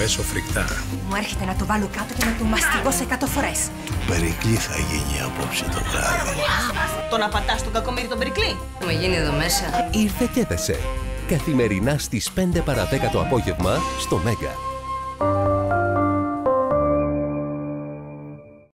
αρέσω φρικτά. Μου έρχεται να το βάλω κάτω και να το μαστιγώ σε 100 φορές. Του Περικλή θα γίνει απόψε το βράδυ. Το να πατά τον κακομίρι τον Περικλή; Με γίνει εδώ μέσα; Ήρθε και έπεσε. Καθημερινά στις 5 παρα 10 το απόγευμα στο Μέγκα.